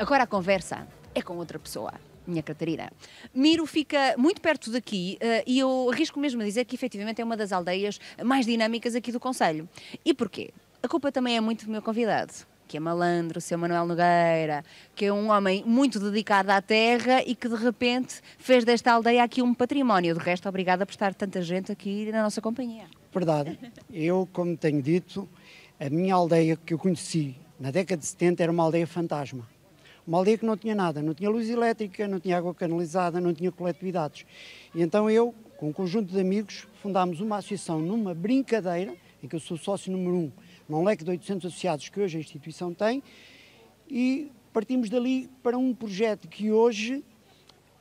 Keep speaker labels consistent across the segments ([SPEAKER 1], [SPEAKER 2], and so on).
[SPEAKER 1] Agora a conversa é com outra pessoa. Minha Catarina. Miro fica muito perto daqui uh, e eu arrisco mesmo a dizer que efetivamente é uma das aldeias mais dinâmicas aqui do Conselho. E porquê? A culpa também é muito do meu convidado, que é malandro, o seu Manuel Nogueira, que é um homem muito dedicado à terra e que de repente fez desta aldeia aqui um património. De resto, obrigada por estar tanta gente aqui na nossa companhia.
[SPEAKER 2] Verdade. Eu, como tenho dito, a minha aldeia que eu conheci na década de 70 era uma aldeia fantasma. Uma aldeia que não tinha nada, não tinha luz elétrica, não tinha água canalizada, não tinha coletividades. E então eu, com um conjunto de amigos, fundámos uma associação numa brincadeira, em que eu sou sócio número um num leque de 800 associados que hoje a instituição tem, e partimos dali para um projeto que hoje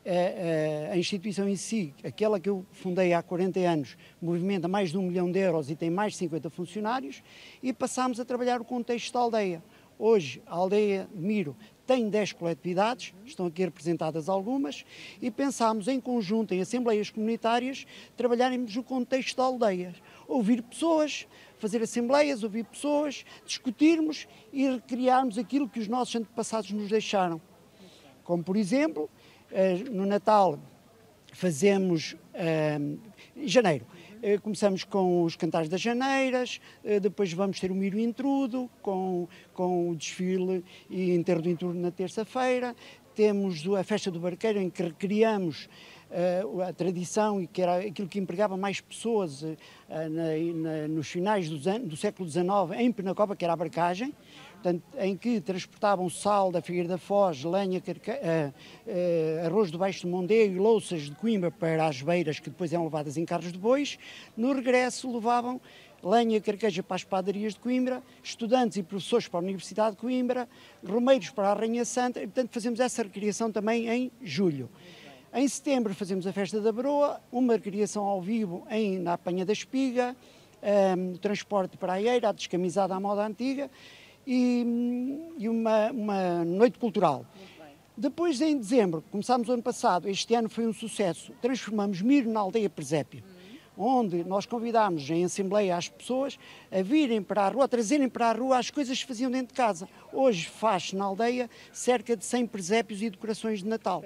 [SPEAKER 2] a, eh, eh, a, instituição em si, aquela que eu fundei há 40 anos, movimenta mais de um milhão de euros e tem mais de 50 funcionários, e passámos a trabalhar o contexto da aldeia. Hoje, a aldeia de Miro tem 10 coletividades, estão aqui representadas algumas, e pensámos em conjunto, em assembleias comunitárias, trabalharmos o contexto da aldeia. Ouvir pessoas, fazer assembleias, ouvir pessoas, discutirmos e recriarmos aquilo que os nossos antepassados nos deixaram. Como, por exemplo, eh, no Natal fazemos, eh, em janeiro, começamos com os cantares das janeiras, depois vamos ter o Miro Intrudo, com, com o desfile e enterro do intrudo na terça-feira, temos a festa do barqueiro em que recriamos uh, a tradição e que era aquilo que empregava mais pessoas nos finais do, século XIX em Penacoba, que era a barcagem, portanto, em que transportavam sal da Figueira da Foz, lenha, carca, uh, arroz do Baixo do Mondego e louças de Coimbra para as beiras, que depois eram levadas em carros de bois. No regresso levavam lenha carqueja para as padarias de Coimbra, estudantes e professores para a Universidade de Coimbra, romeiros para a Rainha Santa, e portanto fazemos essa recriação também em julho. Em setembro fazemos a festa da Broa, uma criação ao vivo em, na Apanha da Espiga, um, transporte para a Eira, a descamisada à moda antiga e, e uma, uma, noite cultural. Depois, em dezembro, começámos o ano passado, este ano foi um sucesso, transformamos Miro na aldeia Presépio, onde nós convidámos em assembleia as pessoas a virem para a rua, a trazerem para a rua as coisas que faziam dentro de casa. Hoje faz na aldeia cerca de 100 presépios e decorações de Natal.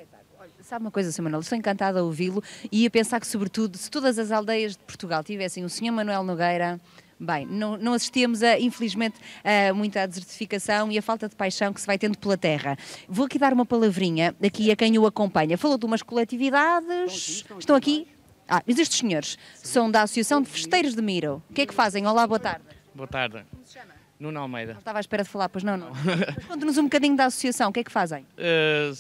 [SPEAKER 1] Sabe uma coisa, Sr. Manuel? Estou encantada a ouvi-lo e a pensar que, sobretudo, se todas as aldeias de Portugal tivessem o Sr. Manuel Nogueira, Bem, não, não assistíamos, a, infelizmente, a muita desertificação e a falta de paixão que se vai tendo pela terra. Vou aqui dar uma palavrinha aqui a quem o acompanha. Falou de umas coletividades. Estão aqui? Estão, estão aqui? Ah, mas estes senhores Sim. são da Associação de Festeiros de Miro. O que é que fazem? Olá, boa tarde.
[SPEAKER 3] Boa tarde. Como se chama? Nuno Almeida.
[SPEAKER 1] Não estava à espera de falar, pois não, não. Conte-nos um bocadinho da associação, o que é que fazem?
[SPEAKER 3] Uh,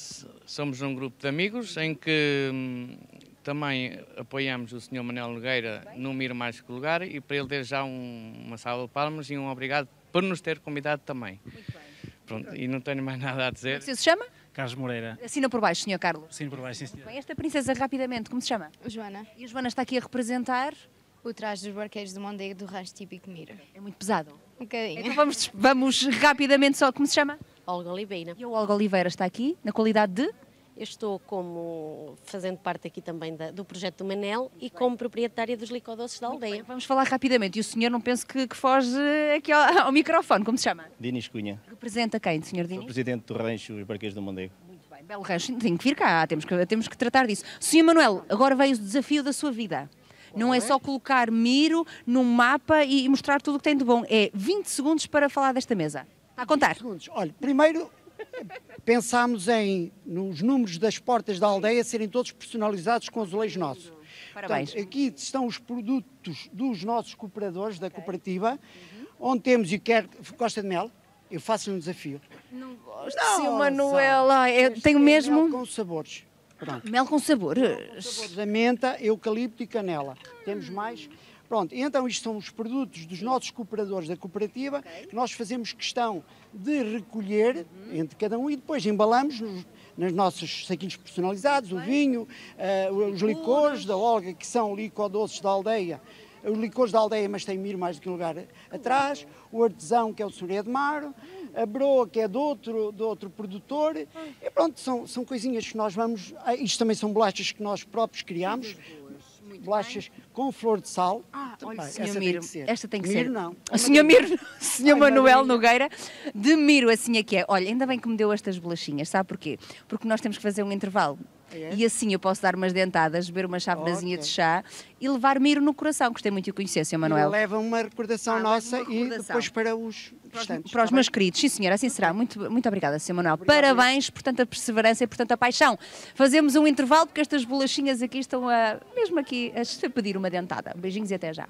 [SPEAKER 3] somos um grupo de amigos em que hum, também apoiamos o Sr. Manuel Nogueira no Miro Mais que Lugar e para ele ter já um, uma salva de palmas e um obrigado por nos ter convidado também. Muito bem. Pronto, e não tenho mais nada a dizer.
[SPEAKER 1] Como é se chama?
[SPEAKER 4] Carlos Moreira.
[SPEAKER 1] Assina por baixo, Sr. Carlos.
[SPEAKER 4] Assina por baixo, sim, senhor.
[SPEAKER 1] Bem, esta princesa, rapidamente, como se chama?
[SPEAKER 5] Joana.
[SPEAKER 1] E a Joana está aqui a representar?
[SPEAKER 5] O traje dos barqueiros do Mondego do rancho típico Mira.
[SPEAKER 1] É muito pesado?
[SPEAKER 5] Um bocadinho.
[SPEAKER 1] Então vamos, vamos rapidamente só, como se chama?
[SPEAKER 6] Olga Oliveira.
[SPEAKER 1] E o Olga Oliveira está aqui, na qualidade de?
[SPEAKER 6] Eu estou como fazendo parte aqui também da, do projeto do Manel e como proprietária dos licodoces da aldeia. Bem,
[SPEAKER 1] vamos falar rapidamente. E o senhor não penso que, que foge aqui ao, ao, microfone, como se chama?
[SPEAKER 7] Dinis Cunha.
[SPEAKER 1] Representa quem, senhor Dinis?
[SPEAKER 7] Sou presidente do rancho e Barquês do Mondego.
[SPEAKER 1] Muito bem, belo rancho, tem que vir cá, temos que, temos que tratar disso. Senhor Manuel, agora veio o desafio da sua vida. Não é só colocar Miro num mapa e mostrar tudo o que tem de bom. É 20 segundos para falar desta mesa. Está a contar?
[SPEAKER 2] Segundos. Olha, primeiro pensámos em nos números das portas da aldeia serem todos personalizados com azulejos nossos.
[SPEAKER 1] Parabéns.
[SPEAKER 2] Portanto, aqui estão os produtos dos nossos cooperadores da cooperativa, uhum. onde temos e quer Costa de Mel. Eu faço um desafio.
[SPEAKER 1] Não gosto, Não, Manuela. Eu tenho mesmo.
[SPEAKER 2] Com sabores. Pronto.
[SPEAKER 1] Mel com sabores.
[SPEAKER 2] Com sabores da menta, eucalipto e canela. Temos mais? Pronto, então isto são os produtos dos nossos cooperadores da cooperativa, okay. que nós fazemos questão de recolher uhum. entre cada um e depois embalamos nos, nos nossos saquinhos personalizados, o vinho, uh, os licores. da Olga, que são licodoces da aldeia, os licores da aldeia, mas tem mir mais do que um lugar atrás, o artesão, que é o Soré de Mar, a broa, que é de outro, de outro produtor, e pronto, são, são coisinhas que nós vamos, ah, isto também são bolachas que nós próprios criamos, bolachas com flor de sal.
[SPEAKER 1] Ah, olha,
[SPEAKER 2] essa
[SPEAKER 1] Miro,
[SPEAKER 2] tem que ser.
[SPEAKER 1] esta tem que
[SPEAKER 2] Miro
[SPEAKER 1] ser.
[SPEAKER 2] não.
[SPEAKER 1] O senhor Miro, senhor Manuel. Nogueira, de Miro, assim é que é. Olha, ainda bem que me deu estas bolachinhas, sabe porquê? Porque nós temos que fazer um intervalo.
[SPEAKER 2] É?
[SPEAKER 1] E assim eu posso dar umas dentadas, beber uma chávenazinha
[SPEAKER 2] Ok.
[SPEAKER 1] de chá e levar Miro no coração. Gostei muito de conhecer, senhor Manuel.
[SPEAKER 2] Leva uma recordação
[SPEAKER 1] Ah,
[SPEAKER 2] nossa
[SPEAKER 1] uma
[SPEAKER 2] e
[SPEAKER 1] recordação.
[SPEAKER 2] depois para os restantes.
[SPEAKER 1] para os meus queridos, sim senhora, assim será. Muito, muito obrigada, Sr. Manuel. Parabéns por tanta perseverança e por tanta paixão. Fazemos um intervalo porque estas bolachinhas aqui estão a, mesmo aqui a se pedir uma dentada. Beijinhos e até já.